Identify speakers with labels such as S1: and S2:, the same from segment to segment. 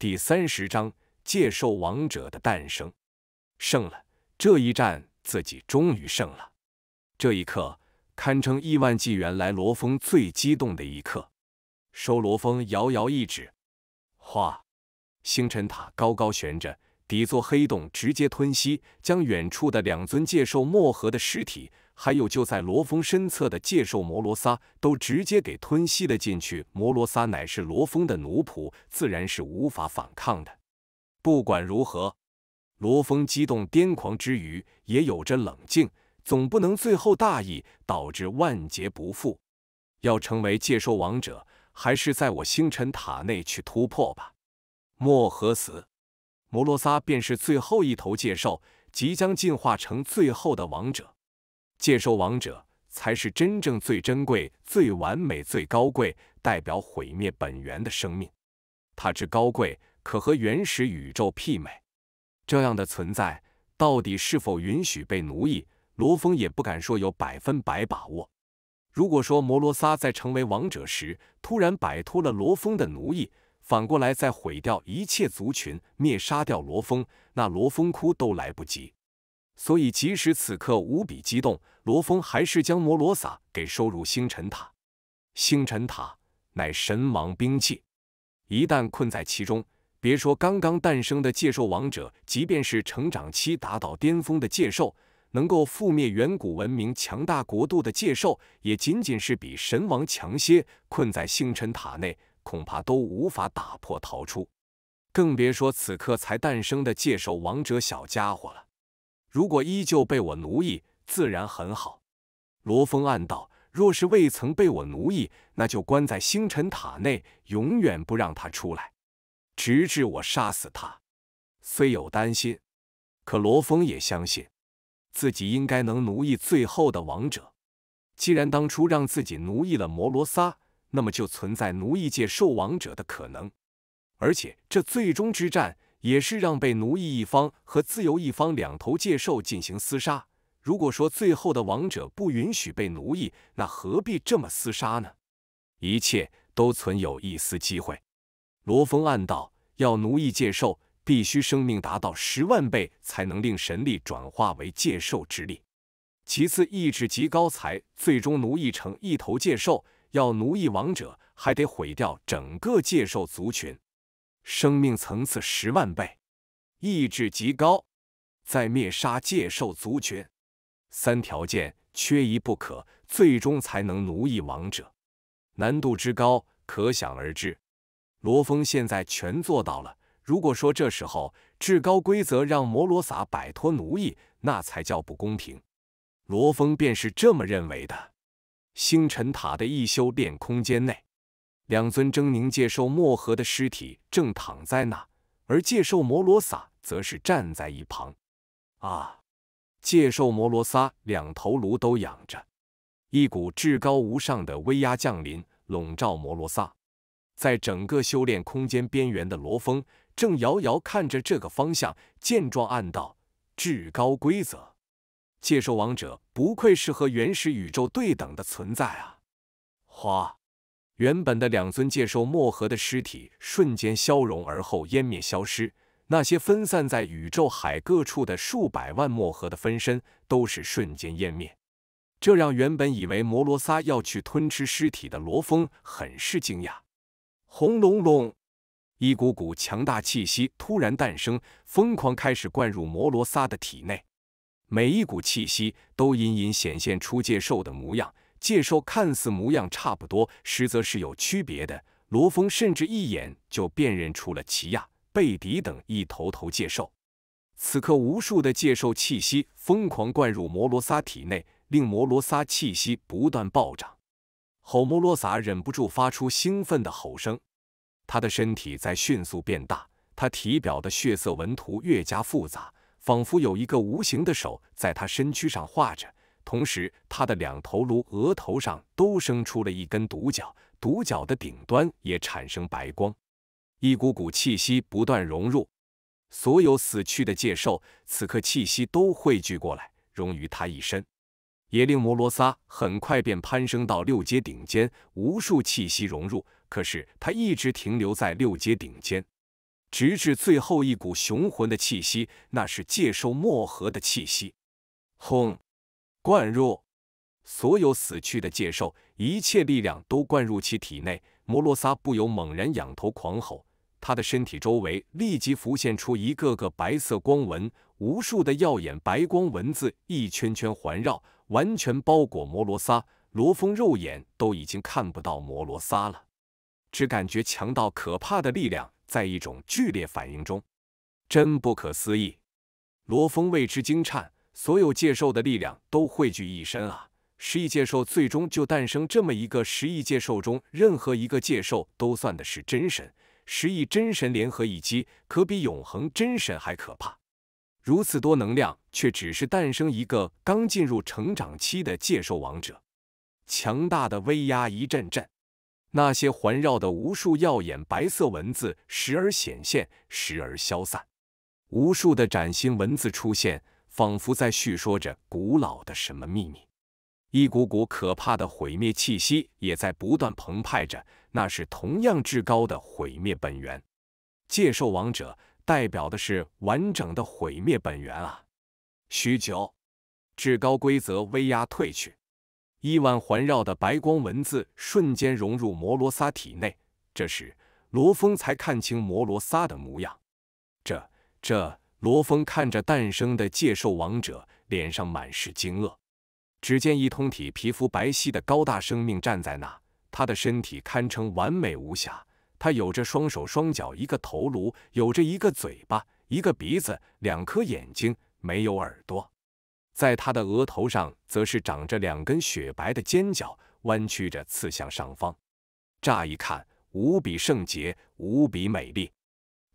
S1: 第三十章界兽王者的诞生。胜了这一战，自己终于胜了。这一刻堪称亿万纪元来罗峰最激动的一刻。收罗峰摇摇一指，哗，星辰塔高高悬着，底座黑洞直接吞吸，将远处的两尊界兽墨河的尸体。还有就在罗峰身侧的界兽摩罗萨，都直接给吞吸了进去。摩罗萨乃是罗峰的奴仆，自然是无法反抗的。不管如何，罗峰激动癫狂之余，也有着冷静，总不能最后大意，导致万劫不复。要成为界兽王者，还是在我星辰塔内去突破吧。莫和死，摩罗萨便是最后一头界兽，即将进化成最后的王者。界兽王者才是真正最珍贵、最完美、最高贵，代表毁灭本源的生命。它之高贵，可和原始宇宙媲美。这样的存在，到底是否允许被奴役？罗峰也不敢说有百分百把握。如果说摩罗萨在成为王者时突然摆脱了罗峰的奴役，反过来再毁掉一切族群，灭杀掉罗峰，那罗峰哭都来不及。所以，即使此刻无比激动，罗峰还是将摩罗萨给收入星辰塔。星辰塔乃神王兵器，一旦困在其中，别说刚刚诞生的界兽王者，即便是成长期达到巅峰的界兽，能够覆灭远古文明强大国度的界兽，也仅仅是比神王强些。困在星辰塔内，恐怕都无法打破逃出，更别说此刻才诞生的界兽王者小家伙了。如果依旧被我奴役，自然很好。罗峰暗道：若是未曾被我奴役，那就关在星辰塔内，永远不让他出来，直至我杀死他。虽有担心，可罗峰也相信，自己应该能奴役最后的王者。既然当初让自己奴役了摩罗萨，那么就存在奴役界兽王者的可能。而且这最终之战。也是让被奴役一方和自由一方两头界兽进行厮杀。如果说最后的王者不允许被奴役，那何必这么厮杀呢？一切都存有一丝机会。罗峰暗道：要奴役界兽，必须生命达到十万倍，才能令神力转化为界兽之力。其次，意志极高才最终奴役成一头界兽。要奴役王者，还得毁掉整个界兽族群。生命层次十万倍，意志极高，再灭杀界兽族群，三条件缺一不可，最终才能奴役王者。难度之高，可想而知。罗峰现在全做到了。如果说这时候至高规则让摩罗萨摆脱奴役，那才叫不公平。罗峰便是这么认为的。星辰塔的一修炼空间内。两尊狰狞界兽墨河的尸体正躺在那，而界兽摩罗萨则是站在一旁。啊！界兽摩罗萨两头颅都仰着，一股至高无上的威压降临，笼罩摩罗萨。在整个修炼空间边缘的罗峰正遥遥看着这个方向，见状暗道：至高规则，界兽王者不愧是和原始宇宙对等的存在啊！哗！原本的两尊界兽墨盒的尸体瞬间消融而后湮灭消失，那些分散在宇宙海各处的数百万墨盒的分身都是瞬间湮灭，这让原本以为摩罗萨要去吞吃尸体的罗峰很是惊讶。轰隆隆，一股股强大气息突然诞生，疯狂开始灌入摩罗萨的体内，每一股气息都隐隐显现出界兽的模样。界兽看似模样差不多，实则是有区别的。罗峰甚至一眼就辨认出了奇亚、贝迪等一头头界兽。此刻，无数的界兽气息疯狂灌入摩罗萨体内，令摩罗萨气息不断暴涨。吼！摩罗萨忍不住发出兴奋的吼声。他的身体在迅速变大，他体表的血色纹图越加复杂，仿佛有一个无形的手在他身躯上画着。同时，他的两头颅额头上都生出了一根独角，独角的顶端也产生白光，一股股气息不断融入。所有死去的界兽，此刻气息都汇聚过来，融于他一身，也令摩罗萨很快便攀升到六阶顶尖。无数气息融入，可是他一直停留在六阶顶尖。直至最后一股雄浑的气息，那是界兽墨合的气息。轰！灌入所有死去的界兽，一切力量都灌入其体内。摩罗萨不由猛然仰头狂吼，他的身体周围立即浮现出一个个白色光纹，无数的耀眼白光文字一圈圈环绕，完全包裹摩罗萨。罗峰肉眼都已经看不到摩罗萨了，只感觉强到可怕的力量在一种剧烈反应中，真不可思议。罗峰为之惊颤。所有界兽的力量都汇聚一身啊！十亿界兽最终就诞生这么一个十亿界兽中任何一个界兽都算的是真神，十亿真神联合一击，可比永恒真神还可怕。如此多能量，却只是诞生一个刚进入成长期的界兽王者。强大的威压一阵阵，那些环绕的无数耀眼白色文字时而显现，时而消散，无数的崭新文字出现。仿佛在叙说着古老的什么秘密，一股股可怕的毁灭气息也在不断澎湃着。那是同样至高的毁灭本源，界兽王者代表的是完整的毁灭本源啊！许久，至高规则威压退去，亿万环绕的白光文字瞬间融入摩罗萨体内。这时，罗峰才看清摩罗萨的模样。这，这。罗峰看着诞生的界兽王者，脸上满是惊愕。只见一通体皮肤白皙的高大生命站在那，他的身体堪称完美无瑕。他有着双手双脚，一个头颅，有着一个嘴巴，一个鼻子，两颗眼睛，没有耳朵。在他的额头上，则是长着两根雪白的尖角，弯曲着刺向上方。乍一看，无比圣洁，无比美丽。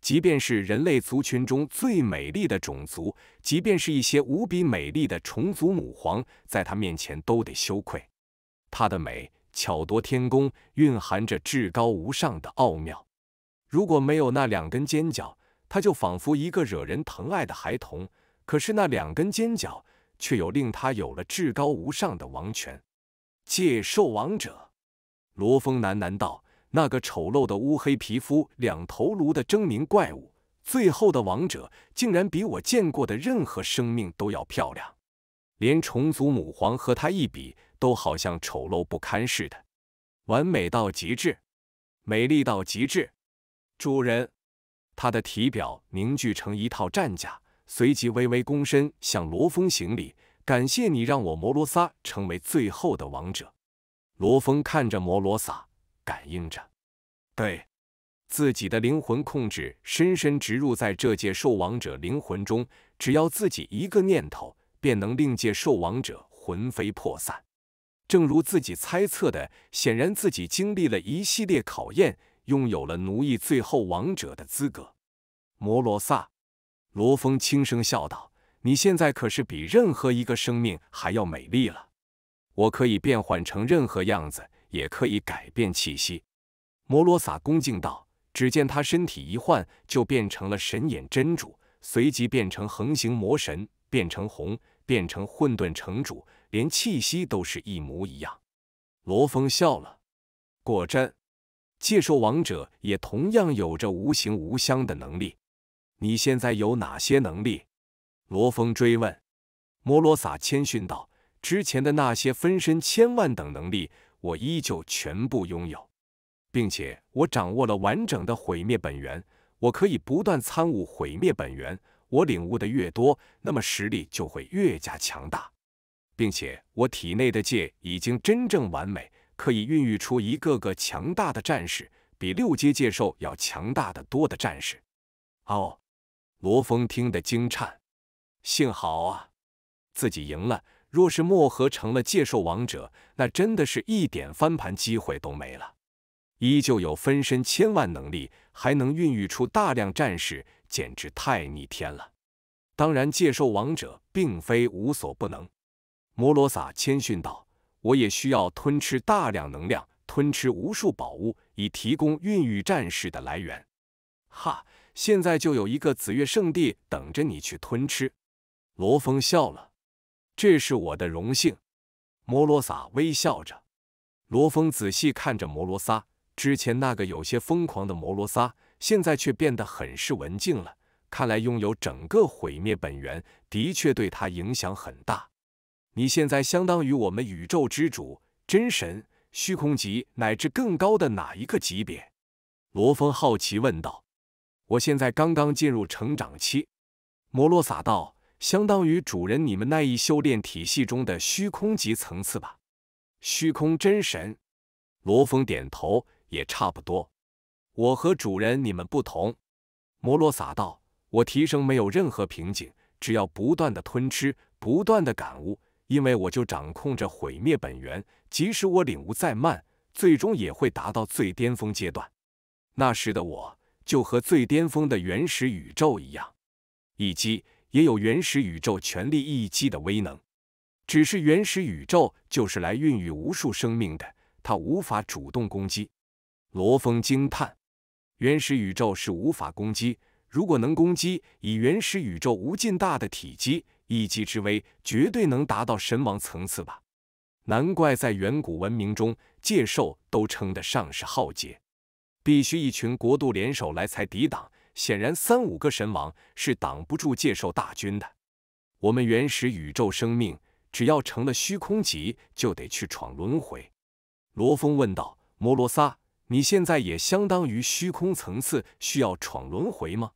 S1: 即便是人类族群中最美丽的种族，即便是一些无比美丽的虫族母皇，在她面前都得羞愧。她的美巧夺天工，蕴含着至高无上的奥妙。如果没有那两根尖角，她就仿佛一个惹人疼爱的孩童；可是那两根尖角，却有令他有了至高无上的王权。界兽王者，罗峰喃喃道。那个丑陋的乌黑皮肤、两头颅的狰狞怪物，最后的王者，竟然比我见过的任何生命都要漂亮，连虫族母皇和他一比，都好像丑陋不堪似的，完美到极致，美丽到极致。主人，他的体表凝聚成一套战甲，随即微微躬身向罗峰行礼，感谢你让我摩罗萨成为最后的王者。罗峰看着摩罗萨。感应着，对自己的灵魂控制深深植入在这界兽王者灵魂中，只要自己一个念头，便能令界兽王者魂飞魄散。正如自己猜测的，显然自己经历了一系列考验，拥有了奴役最后王者的资格。摩罗萨，罗峰轻声笑道：“你现在可是比任何一个生命还要美丽了。我可以变换成任何样子。”也可以改变气息。摩罗萨恭敬道：“只见他身体一换，就变成了神眼真主，随即变成横行魔神，变成红，变成混沌城主，连气息都是一模一样。”罗峰笑了：“果真，界兽王者也同样有着无形无相的能力。你现在有哪些能力？”罗峰追问。摩罗萨谦逊道：“之前的那些分身千万等能力。”我依旧全部拥有，并且我掌握了完整的毁灭本源。我可以不断参悟毁灭本源，我领悟的越多，那么实力就会越加强大，并且我体内的界已经真正完美，可以孕育出一个个强大的战士，比六阶界兽要强大的多的战士。哦，罗峰听得惊颤，幸好啊，自己赢了。若是漠河成了界兽王者，那真的是一点翻盘机会都没了。依旧有分身千万能力，还能孕育出大量战士，简直太逆天了。当然，界兽王者并非无所不能。摩罗萨谦逊道：“我也需要吞吃大量能量，吞吃无数宝物，以提供孕育战士的来源。”哈，现在就有一个紫月圣地等着你去吞吃。罗峰笑了。这是我的荣幸，摩罗萨微笑着。罗峰仔细看着摩罗萨，之前那个有些疯狂的摩罗萨，现在却变得很是文静了。看来拥有整个毁灭本源，的确对他影响很大。你现在相当于我们宇宙之主、真神、虚空级乃至更高的哪一个级别？罗峰好奇问道。我现在刚刚进入成长期，摩洛撒道，相当于主人你们那一修炼体系中的虚空级层次吧？虚空真神，罗峰点头，也差不多。我和主人你们不同，摩洛撒道。我提升没有任何瓶颈，只要不断的吞吃，不断的感悟，因为我就掌控着毁灭本源。即使我领悟再慢，最终也会达到最巅峰阶段。那时的我就和最巅峰的原始宇宙一样，一击也有原始宇宙全力一击的威能。只是原始宇宙就是来孕育无数生命的，它无法主动攻击。罗峰惊叹：原始宇宙是无法攻击。如果能攻击，以原始宇宙无尽大的体积，一击之威绝对能达到神王层次吧？难怪在远古文明中，界兽都称得上是浩劫，必须一群国度联手来才抵挡。显然，三五个神王是挡不住界兽大军的。我们原始宇宙生命，只要成了虚空级，就得去闯轮回。罗峰问道：“摩罗萨，你现在也相当于虚空层次，需要闯轮回吗？”